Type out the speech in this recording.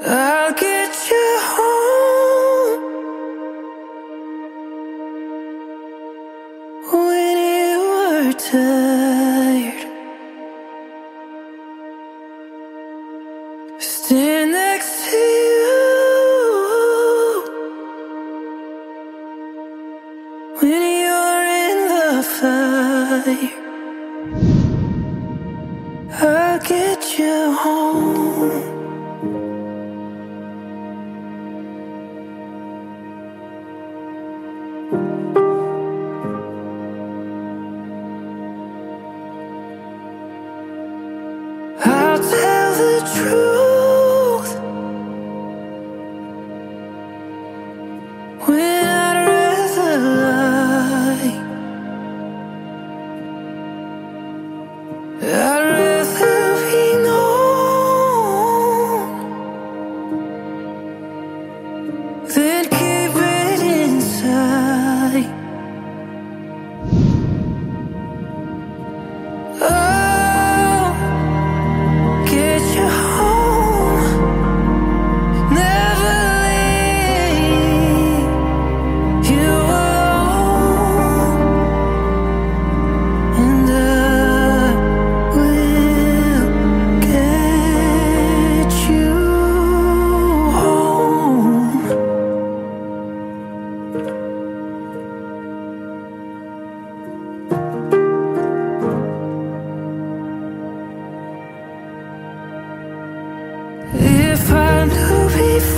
I'll get you home when you are tired. Stand next to you when you're in the fire. I'll get you home. the truth when I'd rather lie. I'd rather be known than keep it inside. If I knew before